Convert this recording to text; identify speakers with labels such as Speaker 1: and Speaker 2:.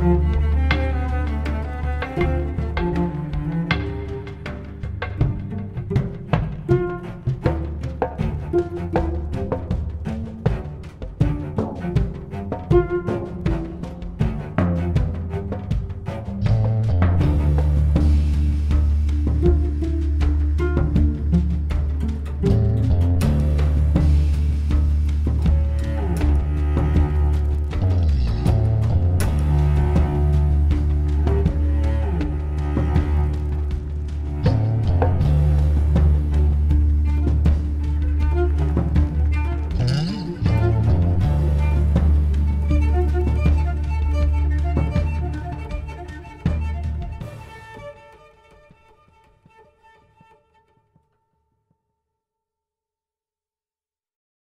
Speaker 1: Música